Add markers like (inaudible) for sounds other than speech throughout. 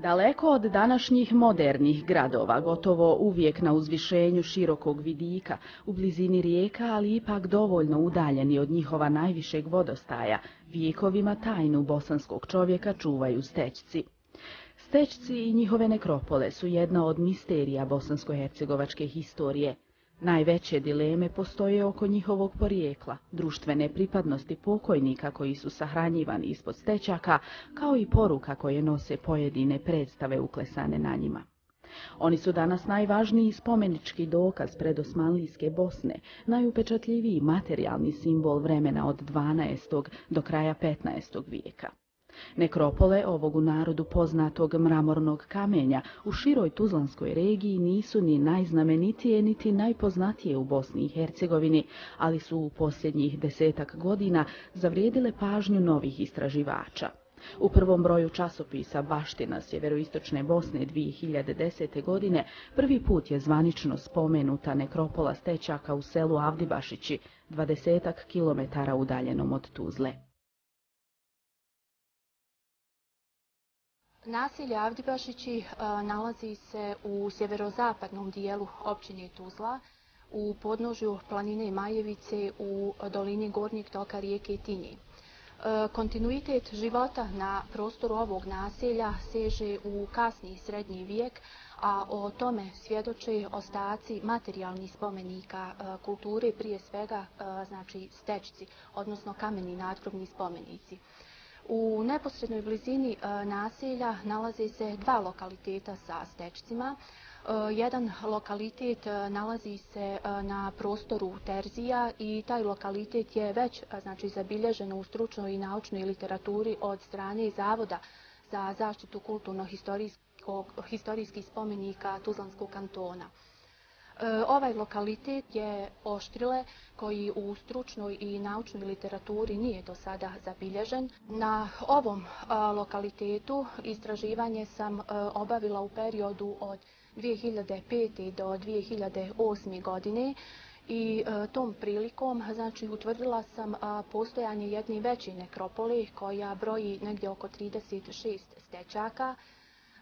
Daleko od današnjih modernih gradova, gotovo uvijek na uzvišenju širokog vidika, u blizini rijeka, ali ipak dovoljno udaljeni od njihova najvišeg vodostaja, vijekovima tajnu bosanskog čovjeka čuvaju stećci. Stećci i njihove nekropole su jedna od misterija bosansko-hercegovačke historije – Najveće dileme postoje oko njihovog porijekla, društvene pripadnosti pokojnika koji su sahranjivani ispod stećaka, kao i poruka koje nose pojedine predstave uklesane na njima. Oni su danas najvažniji spomenički dokaz predosmanlijske Bosne, najupečatljiviji materijalni simbol vremena od 12. do kraja 15. vijeka. Nekropole ovog u narodu poznatog mramornog kamenja u široj Tuzlanskoj regiji nisu ni najznamenitije niti najpoznatije u Bosni i Hercegovini, ali su u posljednjih desetak godina zavrijedile pažnju novih istraživača. U prvom broju časopisa Baština sjeveroistočne Bosne 2010. godine prvi put je zvanično spomenuta nekropola stečaka u selu Avdibašići, dvadesetak kilometara udaljenom od Tuzle. Nasilje Avdibašići e, nalazi se u sjeverozapadnom dijelu općine Tuzla, u podnožju planine Majevice u dolini gornjeg toka rijeke Tinje. E, kontinuitet života na prostoru ovog naselja seže u kasni srednji vijek, a o tome svjedoče ostaci materijalnih spomenika e, kulture, prije svega znači stečci, odnosno kameni nadgrobni spomenici. U neposrednoj blizini e, naselja nalazi se dva lokaliteta sa stečcima. E, jedan lokalitet e, nalazi se na prostoru Terzija i taj lokalitet je već znači, zabilježen u stručnoj i naučnoj literaturi od strane Zavoda za zaštitu kulturno-historijskih spomenika Tuzlanskog kantona. E, ovaj lokalitet je Oštrile koji u stručnoj i naučnoj literaturi nije do sada zabilježen. Na ovom e, lokalitetu istraživanje sam e, obavila u periodu od 2005. do 2008. godine i tom prilikom znači, utvrdila sam postojanje jedne veće nekropole koja broji negdje oko 36 stečaka.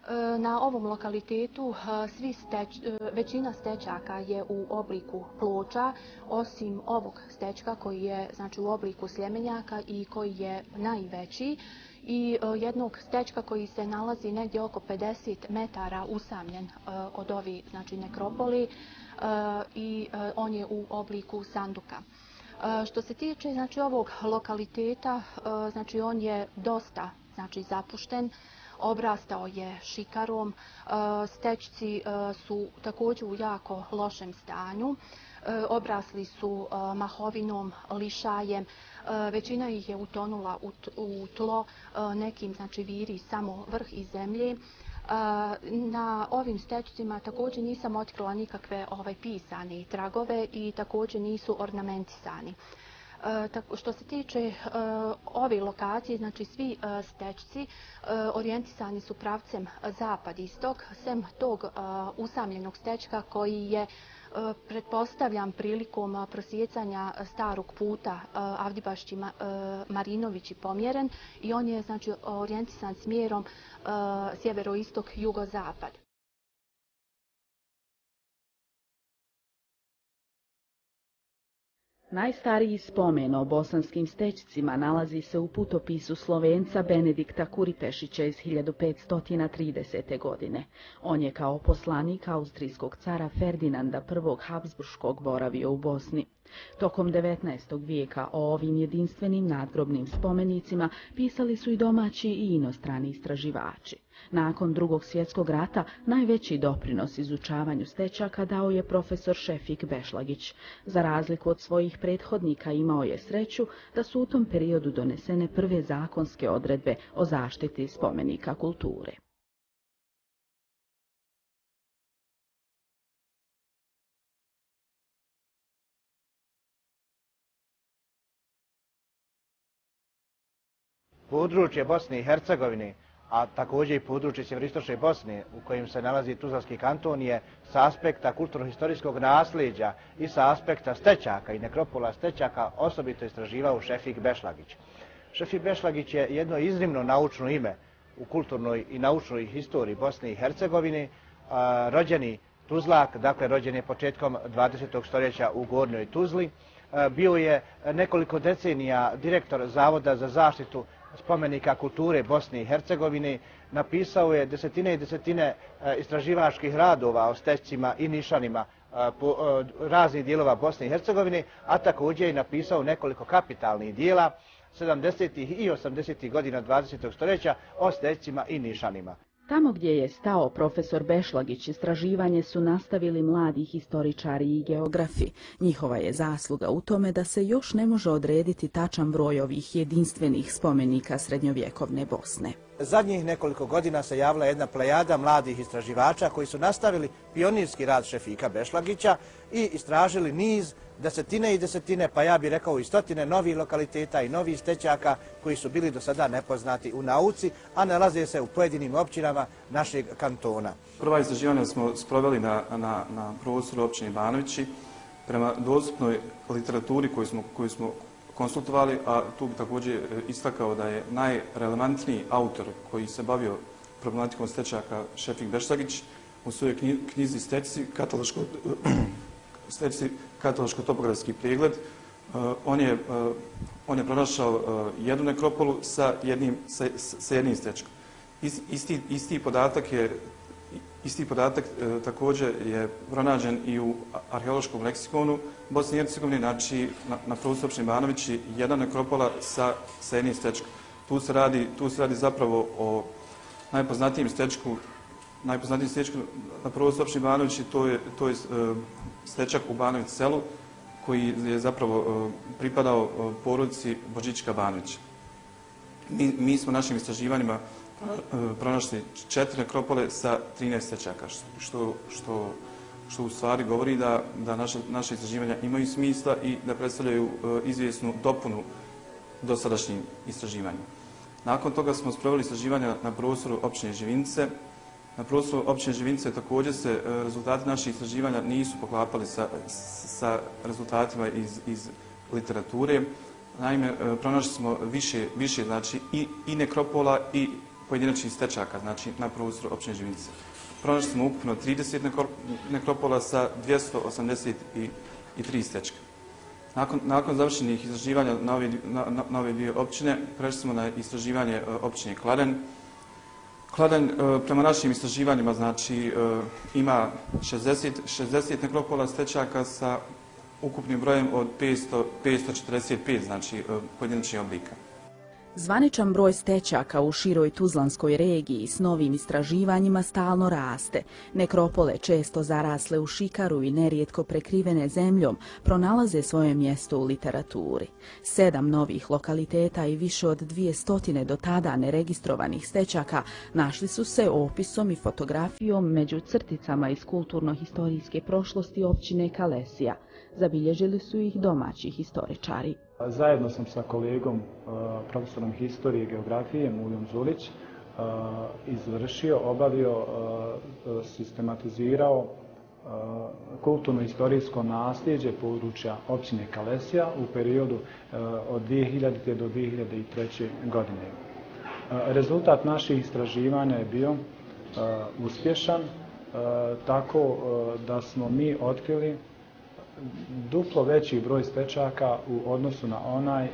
E, na ovom lokalitetu e, svi steč, e, većina stečaka je u obliku ploča, osim ovog stečka koji je znači, u obliku sljemenjaka i koji je najveći i jednog stečka koji se nalazi negdje oko 50 metara usamljen od ovi znači, nekropoli i on je u obliku sanduka. Što se tiče znači, ovog lokaliteta, znači, on je dosta znači, zapušten obrastao je šikarom, e, stečci stećci su također u jako lošem stanju, e, obrasli su e, mahovinom, lišajem, većina ih je utonula u tlo, nekim znači viri samo vrh i zemlje. Na ovim stećcima također nisam otkrila nikakve ovaj pisane tragove i također nisu ornamentisani. E, tako, što se tiče e, ove lokacije, znači svi e, stečci e, orijentisani su pravcem zapad-istok, sem tog usamljenog stečka koji je pretpostavljam prilikom prosjecanja starog puta Avdibašći Marinović i pomjeren i on je znači orijentisan smjerom sjevero-istok-jugozapad. Najstariji spomen o bosanskim stećcima nalazi se u putopisu Slovenca Benedikta Kuripešića iz 1530. godine. On je kao poslanik austrijskog cara Ferdinanda I. Habsburškog boravio u Bosni. Tokom 19. vijeka o ovim jedinstvenim nadgrobnim spomenicima pisali su i domaći i inostrani istraživači. Nakon drugog svjetskog rata najveći doprinos izučavanju stečaka dao je profesor Šefik Bešlagić. Za razliku od svojih prethodnika imao je sreću da su u tom periodu donesene prve zakonske odredbe o zaštiti spomenika kulture. Područje Bosne i Hercegovine a također i područje Sjeveristočne Bosne u kojim se nalazi Tuzlanski kanton je sa aspekta kulturno-historijskog nasljeđa i sa aspekta stečaka i nekropola stečaka osobito istraživao Šefik Bešlagić. Šefik Bešlagić je jedno iznimno naučno ime u kulturnoj i naučnoj historiji Bosne i Hercegovine, rođeni Tuzlak, dakle rođen je početkom 20. stoljeća u Gornjoj Tuzli. Bio je nekoliko decenija direktor Zavoda za zaštitu spomenika kulture Bosne i Hercegovine. Napisao je desetine i desetine e, istraživačkih radova o stećcima i nišanima e, e, raznih dijelova Bosne i Hercegovine, a također je napisao nekoliko kapitalnih dijela 70. i 80. godina 20. stoljeća o stećcima i nišanima. Tamo gdje je stao profesor Bešlagić, istraživanje su nastavili mladi historičari i geografi. Njihova je zasluga u tome da se još ne može odrediti tačan broj ovih jedinstvenih spomenika srednjovjekovne Bosne. Zadnjih nekoliko godina se javila jedna plejada mladih istraživača koji su nastavili pionirski rad Šefika Bešlagića i istražili niz desetine i desetine, pa ja bih rekao i stotine novih lokaliteta i novih stećaka koji su bili do sada nepoznati u nauci, a nalaze se u pojedinim općinama našeg kantona. Prva istraživanja smo sproveli na, na, na prostoru općine Ivanovići prema dostupnoj literaturi koju smo, koju smo konsultovali, a tu bi također e, istakao da je najrelevantniji autor koji se bavio problematikom stečaka Šefik Beštagić u svojoj knjizi Steci, kataloško (clears throat) steci kataloško-topografski pregled, e, on je, e, on je pronašao e, jednu nekropolu sa jednim, sa, sa jednim stečkom. Isti, isti podatak je Isti podatak e, također je pronađen i u arheološkom leksikonu Bosne i Hercegovine, znači na, na prostoru Banovići, jedna nekropola sa, sa jednim stečkom. Tu se, radi, tu se radi zapravo o najpoznatijem stečku, najpoznatijem stečku na prostoru Banovići, to je, to je e, stečak u Banović selu koji je zapravo e, pripadao e, porodici Božićka Banovića. Mi, mi smo našim istraživanjima e, pronašli četiri nekropole sa 13 stečaka, što, što, što u stvari govori da, da naše, naše istraživanja imaju smisla i da predstavljaju izvjesnu dopunu dosadašnjim istraživanjima. Nakon toga smo sproveli istraživanja na prostoru općine Živince, Na prostoru općine Živince također se e, rezultati naših istraživanja nisu poklapali sa, sa rezultatima iz, iz literature. Naime, e, pronašli smo više, više znači, i, i nekropola i pojedinačnih stečaka znači, na prostoru općine Živince. Pronašli smo ukupno 30 nekropola sa 283 stečka. Nakon, nakon završenih istraživanja na ove, na, na ove dvije općine, prešli smo na istraživanje e, općine Kladen, Kladanj, e, prema našim istraživanjima, znači, e, ima 60, 60 nekropola stečaka sa ukupnim brojem od 500, 545, znači, e, pojedinačnih oblika. Zvaničan broj stećaka u široj Tuzlanskoj regiji s novim istraživanjima stalno raste. Nekropole, često zarasle u šikaru i nerijetko prekrivene zemljom, pronalaze svoje mjesto u literaturi. Sedam novih lokaliteta i više od dvije stotine do tada neregistrovanih stećaka našli su se opisom i fotografijom među crticama iz kulturno-historijske prošlosti općine Kalesija. Zabilježili su ih domaći historičari. Zajedno sam sa kolegom, profesorom historije i geografije, Muljom Zulić, izvršio, obavio, sistematizirao kulturno-istorijsko nasljeđe područja općine Kalesija u periodu od 2000. do 2003. godine. Rezultat naših istraživanja je bio uspješan, tako da smo mi otkrili duplo veći broj stečaka u odnosu na onaj e,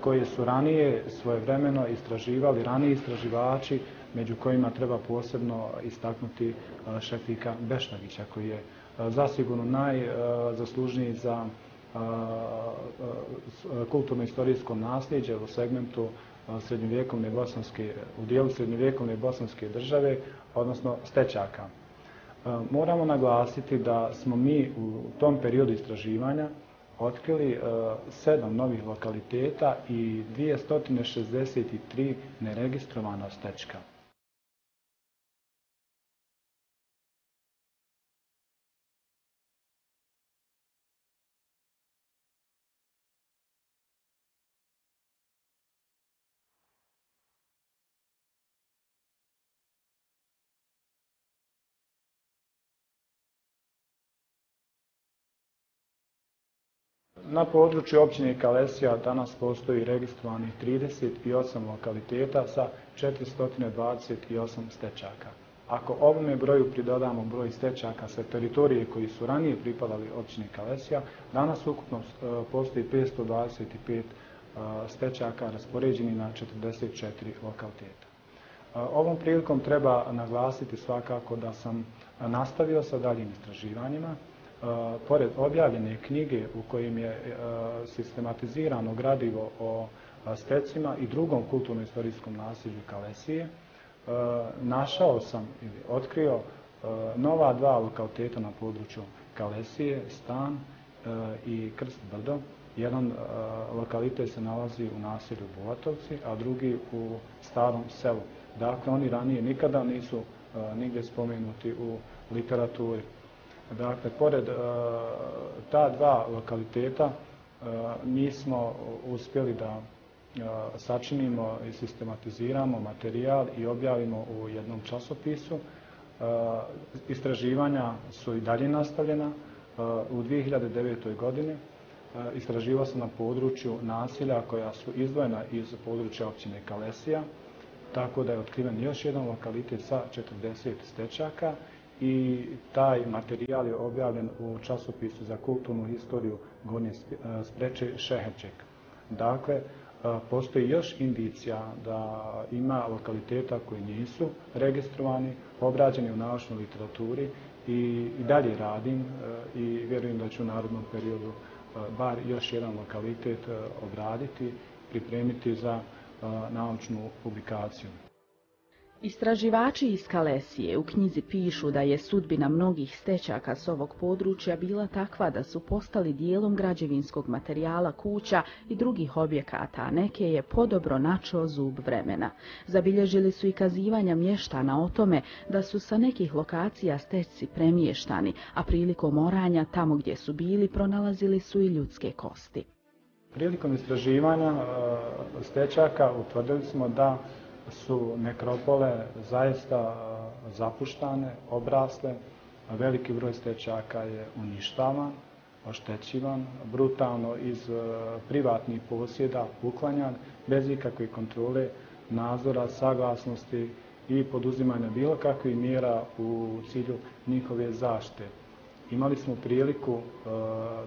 koje su ranije svojevremeno istraživali, raniji istraživači, među kojima treba posebno istaknuti e, Šefika Bešnagića, koji je e, zasigurno najzaslužniji e, za e, e, kulturno-istorijsko nasljeđe u segmentu srednjovjekovne bosanske, u dijelu srednjovjekovne bosanske države, odnosno stečaka. E, moramo naglasiti da smo mi u tom periodu istraživanja otkrili e, sedam novih lokaliteta i 263 neregistrovana stečka. Na području općine Kalesija danas postoji registrovanih 38 lokaliteta sa 428 stečaka. Ako ovome broju pridodamo broj stečaka sa teritorije koji su ranije pripadali općini Kalesija, danas ukupno e, postoji 525 e, stečaka raspoređeni na 44 lokaliteta. E, ovom prilikom treba naglasiti svakako da sam nastavio sa daljim istraživanjima, pored objavljene knjige u kojim je sistematizirano gradivo o stecima i drugom kulturno-istorijskom nasilju Kalesije, našao sam ili otkrio nova dva lokaliteta na području Kalesije, Stan i Krst Brdo. Jedan lokalitet se nalazi u naselju Bovatovci, a drugi u starom selu. Dakle, oni ranije nikada nisu nigdje spomenuti u literaturi. Dakle, pored uh, ta dva lokaliteta, uh, mi smo uspjeli da uh, sačinimo i sistematiziramo materijal i objavimo u jednom časopisu. Uh, istraživanja su i dalje nastavljena. Uh, u 2009. godini uh, istraživao sam na području nasilja koja su izdvojena iz područja općine Kalesija, tako da je otkriven još jedan lokalitet sa 40 stečaka i taj materijal je objavljen u časopisu za kulturnu historiju Gonje e, Spreče Šeherček. Dakle, e, postoji još indicija da ima lokaliteta koji nisu registrovani, obrađeni u naučnoj literaturi i, i dalje radim e, i vjerujem da ću u narodnom periodu bar još jedan lokalitet obraditi, pripremiti za naučnu publikaciju. Istraživači iz Kalesije u knjizi pišu da je sudbina mnogih stećaka s ovog područja bila takva da su postali dijelom građevinskog materijala kuća i drugih objekata, a neke je podobro načo zub vremena. Zabilježili su i kazivanja mještana o tome da su sa nekih lokacija steci premještani, a prilikom oranja tamo gdje su bili pronalazili su i ljudske kosti. Prilikom istraživanja e, stečaka utvrdili smo da su nekropole zaista zapuštane, obrasle, veliki broj stečaka je uništavan, oštećivan, brutalno iz privatnih posjeda uklanjan, bez ikakve kontrole, nadzora, saglasnosti i poduzimanja bilo kakvih mjera u cilju njihove zašte. Imali smo priliku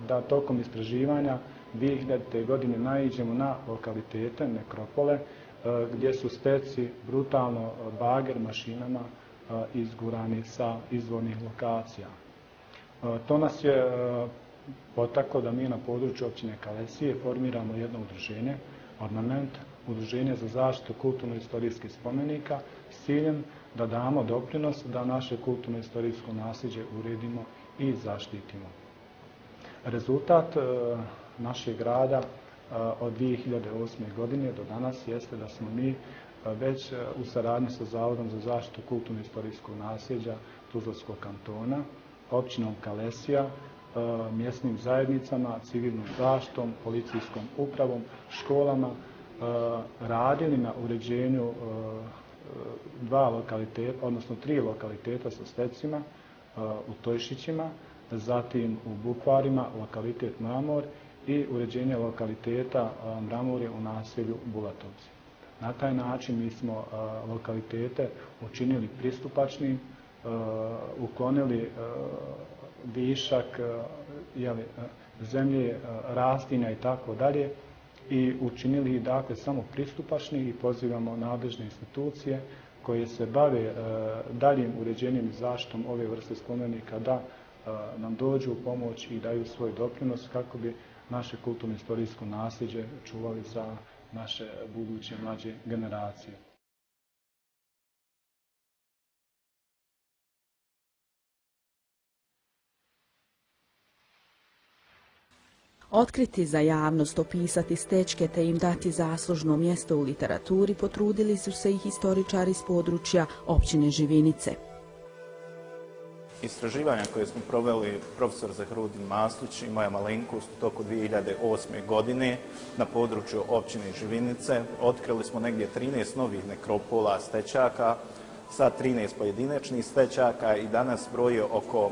da tokom istraživanja 2000. godine naiđemo na lokalitete, nekropole, Eh, gdje su steci brutalno eh, bager mašinama eh, izgurani sa izvornih lokacija. To nas je potaklo da mi na području općine Kalesije formiramo jedno udruženje, ornament, udruženje za zaštitu kulturno-istorijskih spomenika s ciljem da damo doprinos da naše kulturno-istorijsko nasljeđe uredimo i zaštitimo. Rezultat našeg grada od 2008. godine do danas jeste da smo mi već u saradnji sa Zavodom za zaštitu kulturno-istorijskog nasljeđa Tuzlovskog kantona, općinom Kalesija, mjesnim zajednicama, civilnom zaštom, policijskom upravom, školama, radili na uređenju dva lokaliteta, odnosno tri lokaliteta sa stecima u Tojšićima, zatim u Bukvarima, lokalitet Mamor i uređenje lokaliteta Mramorje u naselju Bulatovci. Na taj način mi smo lokalitete učinili pristupačnim, uklonili višak jeli, zemlje, rastinja i tako dalje i učinili ih dakle samo pristupačni i pozivamo nadležne institucije koje se bave daljim uređenjem i zaštom ove vrste spomenika da nam dođu u pomoć i daju svoj doprinos kako bi naše kulturno-istorijsko nasljeđe čuvali za naše buduće mlađe generacije. Otkriti za javnost, opisati stečke te im dati zaslužno mjesto u literaturi potrudili su se i historičari s područja općine Živinice. Istraživanja koje smo proveli profesor Zahrudin Maslić i moja malenkost u toku 2008. godine na području općine Živinice otkrili smo negdje 13 novih nekropola stečaka sa 13 pojedinečnih stečaka i danas broje oko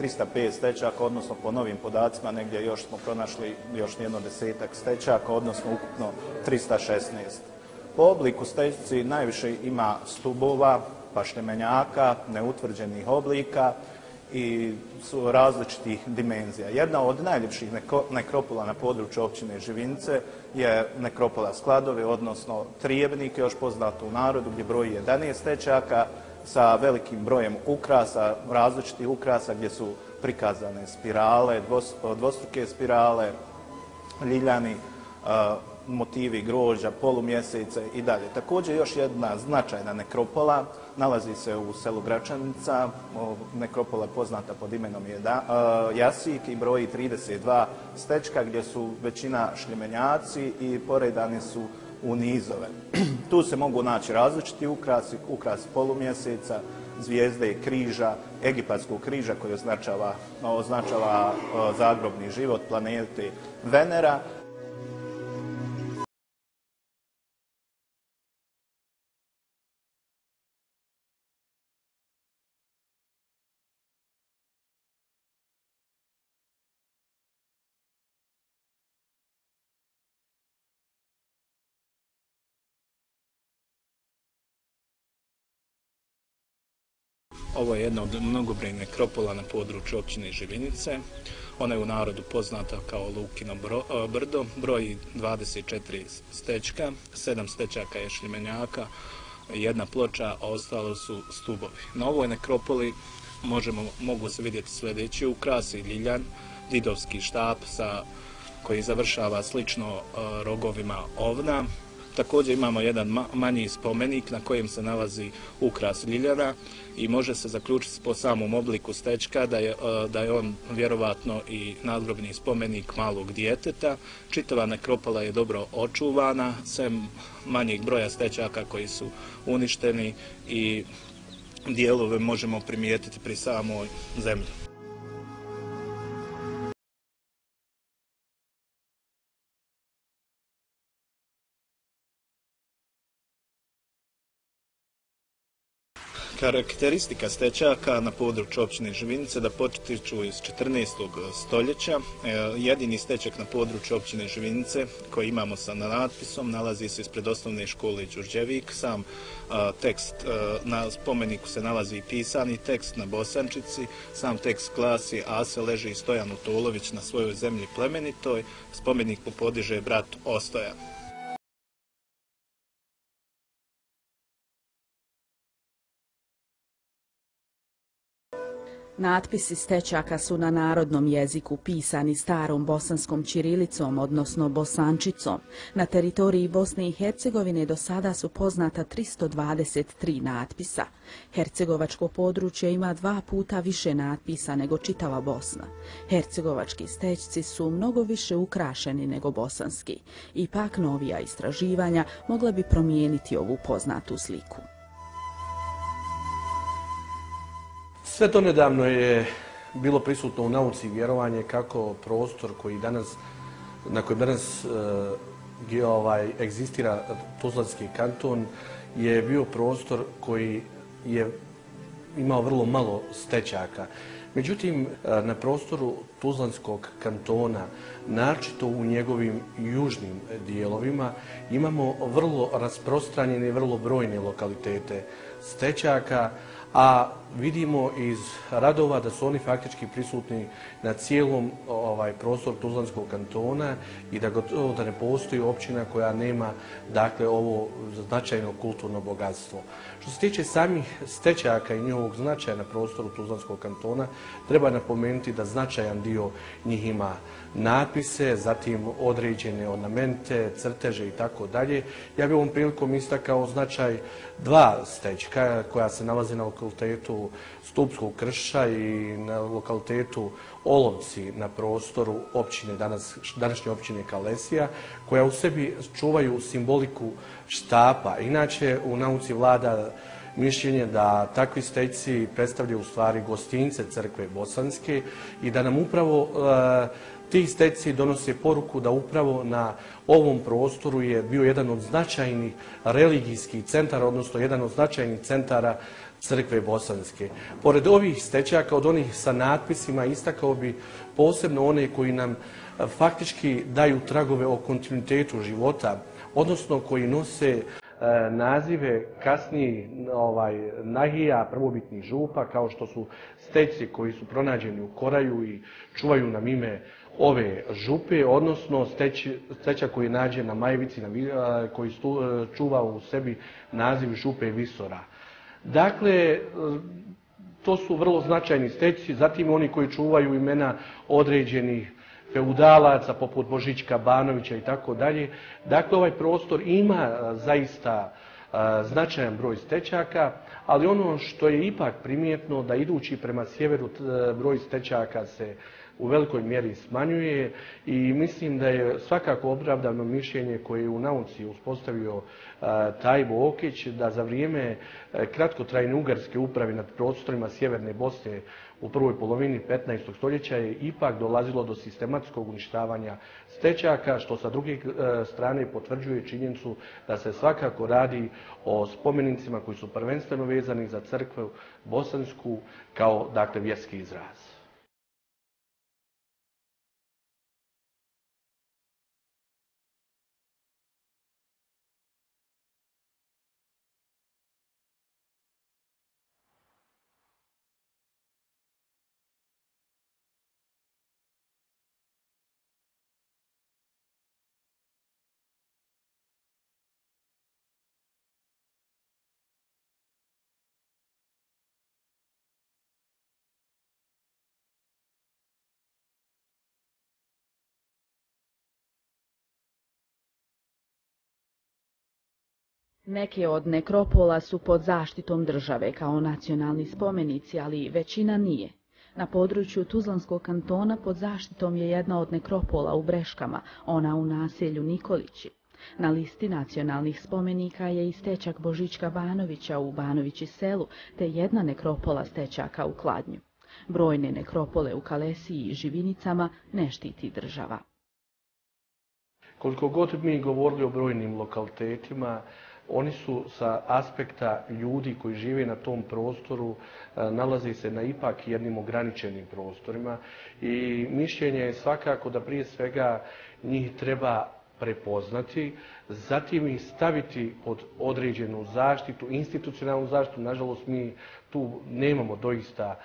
305 stečaka, odnosno po novim podacima negdje još smo pronašli još jedno desetak stečaka, odnosno ukupno 316. Po obliku stečci najviše ima stubova, pašljemenjaka, neutvrđenih oblika i su različitih dimenzija. Jedna od najljepših nekropola na području općine Živinice je nekropola Skladove, odnosno Trijebnik, još poznato u narodu, gdje broji 11 tečaka sa velikim brojem ukrasa, različitih ukrasa gdje su prikazane spirale, dvostruke spirale, ljiljani, motivi grožđa, polumjesece i dalje. Također još jedna značajna nekropola nalazi se u selu Gračanica. Nekropola poznata pod imenom e, Jasik i broji 32 stečka gdje su većina šljemenjaci i poredani su u nizove. (clears throat) Tu se mogu naći različiti ukrasi, ukrasi polumjeseca, zvijezde i križa, egipatskog križa koji označava, označava e, zagrobni život planete Venera, Ovo je jedna od mnogobrojne nekropola na području općine Živinice. Ona je u narodu poznata kao Lukino e, brdo, broji 24 stečka, 7 stečaka je šljimenjaka, jedna ploča, a ostalo su stubovi. Na ovoj nekropoli možemo, mogu se vidjeti sljedeći ukrasi Ljiljan, didovski štap sa, koji završava slično e, rogovima ovna, Također imamo jedan manji spomenik na kojem se nalazi ukras Ljiljana i može se zaključiti po samom obliku stečka da je, e, da je on vjerovatno i nadgrobni spomenik malog djeteta. Čitava nekropala je dobro očuvana, sem manjeg broja stečaka koji su uništeni i dijelove možemo primijetiti pri samoj zemlji. Karakteristika stečaka na području općine Živinice da početiću iz 14. stoljeća. E, jedini stečak na području općine Živinice koji imamo sa natpisom nalazi se ispred osnovne škole Đurđevik. Sam e, tekst e, na spomeniku se nalazi pisani tekst na Bosančici. Sam tekst glasi Ase se i Stojan Utolović na svojoj zemlji plemenitoj. Spomenik podiže brat Ostojan. Natpisi stečaka su na narodnom jeziku pisani starom bosanskom čirilicom, odnosno bosančicom. Na teritoriji Bosne i Hercegovine do sada su poznata 323 natpisa. Hercegovačko područje ima dva puta više natpisa nego čitava Bosna. Hercegovački stećci su mnogo više ukrašeni nego bosanski. Ipak novija istraživanja mogla bi promijeniti ovu poznatu sliku. Sve to nedavno je bilo prisutno u nauci vjerovanje kako prostor koji danas, na kojem danas e, gdje ovaj, egzistira Tuzlanski kanton je bio prostor koji je imao vrlo malo stećaka. Međutim, e, na prostoru Tuzlanskog kantona, naročito u njegovim južnim dijelovima, imamo vrlo rasprostranjene i vrlo brojne lokalitete stećaka, a vidimo iz radova da su oni faktički prisutni na cijelom ovaj prostor Tuzlanskog kantona i da gotovo da ne postoji općina koja nema dakle ovo značajno kulturno bogatstvo. Što se tiče samih stečaka i njihovog značaja na prostoru Tuzlanskog kantona, treba napomenuti da značajan dio njih ima natpise, zatim određene ornamente, crteže i tako dalje. Ja bih ovom prilikom istakao značaj dva stečka koja se nalaze na lokalitetu Stupskog krša i na lokalitetu Olovci na prostoru općine, danas, današnje općine Kalesija, koja u sebi čuvaju simboliku štapa. Inače, u nauci vlada mišljenje da takvi stečci predstavljaju u stvari gostince crkve bosanske i da nam upravo e, ti steci donose poruku da upravo na ovom prostoru je bio jedan od značajnih religijskih centara, odnosno jedan od značajnih centara crkve bosanske. Pored ovih stečaka, od onih sa natpisima, istakao bi posebno one koji nam e, faktički daju tragove o kontinuitetu života, odnosno koji nose e, nazive kasnije ovaj, nahija prvobitnih župa, kao što su steci koji su pronađeni u Koraju i čuvaju nam ime ove župe, odnosno steća koji nađe na Majevici, na, koji stu, e, čuva u sebi naziv župe Visora. Dakle, e, to su vrlo značajni steći, zatim oni koji čuvaju imena određenih feudalaca poput Božićka, Banovića i tako dalje. Dakle, ovaj prostor ima e, zaista značajan broj stečaka, ali ono što je ipak primjetno da idući prema sjeveru broj stečaka se u velikoj mjeri smanjuje i mislim da je svakako opravdano mišljenje koje je u nauci uspostavio Tajbo Okić da za vrijeme e, kratkotrajne ugarske uprave nad prostorima Sjeverne Bosne u prvoj polovini 15. stoljeća je ipak dolazilo do sistematskog uništavanja stečaka, što sa druge e, strane potvrđuje činjenicu da se svakako radi o spomenicima koji su prvenstveno vezani za crkvu bosansku kao dakle, vjerski izraz. Neke od nekropola su pod zaštitom države kao nacionalni spomenici, ali većina nije. Na području Tuzlanskog kantona pod zaštitom je jedna od nekropola u Breškama, ona u naselju Nikolići. Na listi nacionalnih spomenika je i stečak Božićka Banovića u Banovići selu, te jedna nekropola stečaka u Kladnju. Brojne nekropole u Kalesiji i Živinicama ne štiti država. Koliko god mi govorili o brojnim lokalitetima, oni su sa aspekta ljudi koji žive na tom prostoru, e, nalazi se na ipak jednim ograničenim prostorima i mišljenje je svakako da prije svega njih treba prepoznati, zatim ih staviti pod određenu zaštitu, institucionalnu zaštitu. Nažalost, mi tu nemamo doista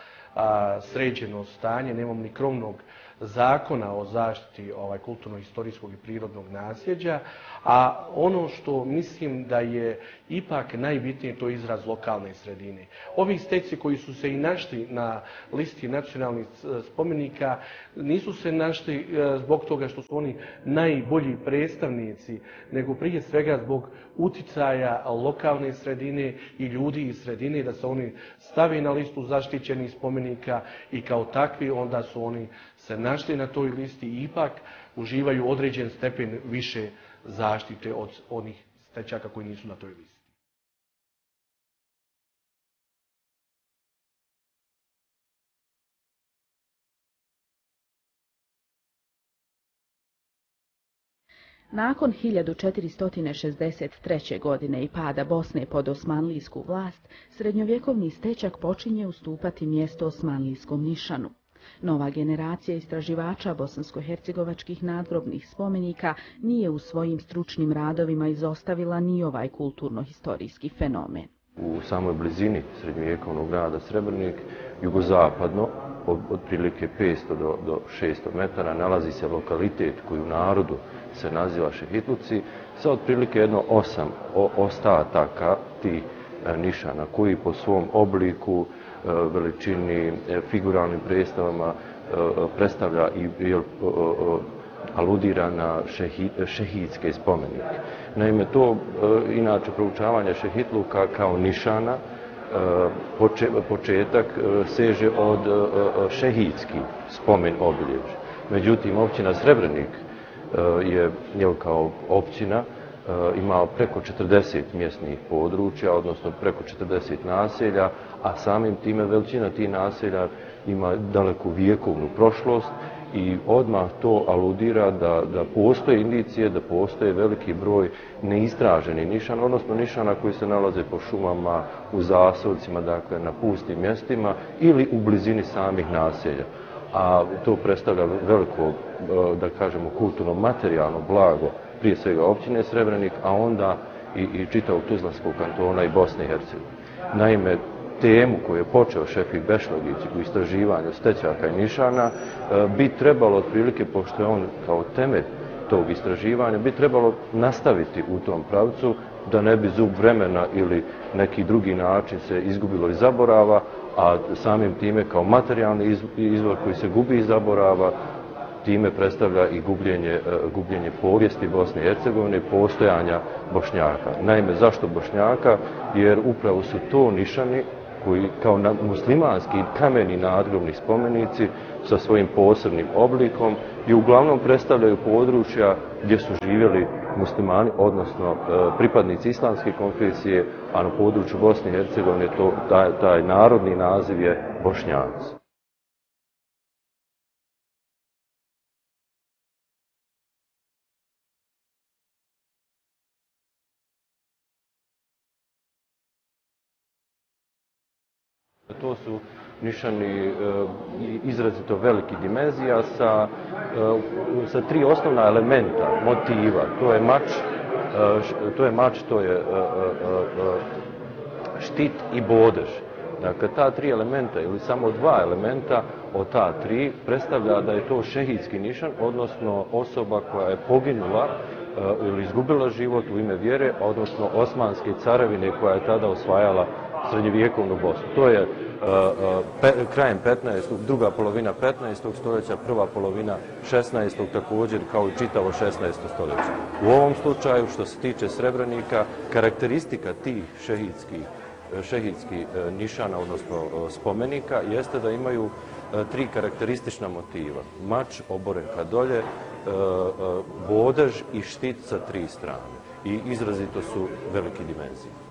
sređeno stanje, nemamo ni krovnog zakona o zaštiti ovaj kulturno-istorijskog i prirodnog nasljeđa, a ono što mislim da je ipak najbitnije to je izraz lokalne sredine. Ovi steci koji su se i našli na listi nacionalnih e, spomenika nisu se našli e, zbog toga što su oni najbolji predstavnici, nego prije svega zbog uticaja lokalne sredine i ljudi iz sredine da se oni stavi na listu zaštićenih spomenika i kao takvi onda su oni se našli na toj listi i ipak uživaju određen stepen više zaštite od onih stečaka koji nisu na toj listi. Nakon 1463. godine i pada Bosne pod osmanlijsku vlast, srednjovjekovni stečak počinje ustupati mjesto osmanlijskom nišanu. Nova generacija istraživača bosansko-hercegovačkih nadgrobnih spomenika nije u svojim stručnim radovima izostavila ni ovaj kulturno-historijski fenomen. U samoj blizini srednjovjekovnog grada Srebrnik, jugozapadno, od, prilike 500 do, do 600 metara, nalazi se lokalitet koji u narodu se naziva Šehitluci, sa otprilike jedno osam ostataka tih E, nišana koji po svom obliku e, veličini, e, figuralnim predstavama predstavlja i aludira na šehidske spomenike. Naime, to inače proučavanje šehitluka kao nišana, početak seže od šehidski spomen obiljež. Međutim, općina Srebrenik je kao općina Eh, imao preko 40 mjesnih područja, odnosno preko 40 naselja, a samim time veličina tih naselja ima daleku vijekovnu prošlost i odmah to aludira da, da postoje indicije, da postoje veliki broj neistraženih nišana, odnosno nišana koji se nalaze po šumama, u zasovcima, dakle na pustim mjestima ili u blizini samih naselja. A to predstavlja veliko, eh, da kažemo, kulturno, materijalno blago, prije svega općine Srebrenik, a onda i, i čitavog Tuzlanskog kantona i Bosne i Hercegovine. Naime, temu koju je počeo Šefik Bešlogić u istraživanju stećaka i nišana, e, bi trebalo otprilike, pošto je on kao temelj tog istraživanja, bi trebalo nastaviti u tom pravcu da ne bi zub vremena ili neki drugi način se izgubilo iz zaborava, a samim time kao materijalni izvor koji se gubi iz zaborava, time predstavlja i gubljenje, e, gubljenje povijesti Bosne i Hercegovine postojanja Bošnjaka. Naime, zašto Bošnjaka? Jer upravo su to nišani koji kao na muslimanski kameni nadgrobni spomenici sa svojim posebnim oblikom i uglavnom predstavljaju područja gdje su živjeli muslimani, odnosno e, pripadnici islamske konfesije, a na području Bosne i Hercegovine to, taj, taj narodni naziv je Bošnjaci. To su nišani e, izrazito veliki dimenzija sa, e, sa tri osnovna elementa, motiva. To je mač, e, to je mač, to je e, e, e, štit i bodež. Dakle, ta tri elementa ili samo dva elementa od ta tri predstavlja da je to šehidski nišan, odnosno osoba koja je poginula ili izgubila život u ime vjere, odnosno osmanske carevine koja je tada osvajala srednjevjekovnu Bosnu. To je eh, eh, pe, krajem 15. druga polovina 15. stoljeća, prva polovina 16. također kao i čitavo 16. stoljeća. U ovom slučaju, što se tiče Srebrenika, karakteristika tih šehidskih eh, šehidski nišana, odnosno spomenika, jeste da imaju tri karakteristična motiva. Mač oboren ka dolje, bodež i štit sa tri strane. I izrazito su veliki dimenzije.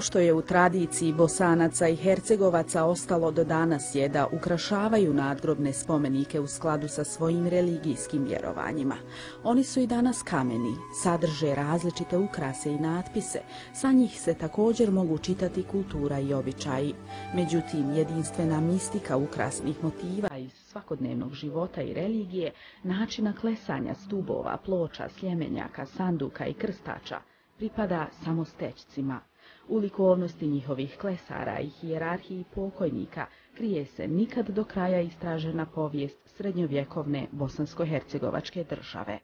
Ono što je u tradiciji bosanaca i hercegovaca ostalo do danas je da ukrašavaju nadgrobne spomenike u skladu sa svojim religijskim vjerovanjima. Oni su i danas kameni, sadrže različite ukrase i natpise, sa njih se također mogu čitati kultura i običaji. Međutim, jedinstvena mistika ukrasnih motiva iz svakodnevnog života i religije, načina klesanja stubova, ploča, sljemenjaka, sanduka i krstača, pripada samo stećcima. U likovnosti njihovih klesara i hijerarhiji pokojnika krije se nikad do kraja istražena povijest srednjovjekovne bosansko-hercegovačke države.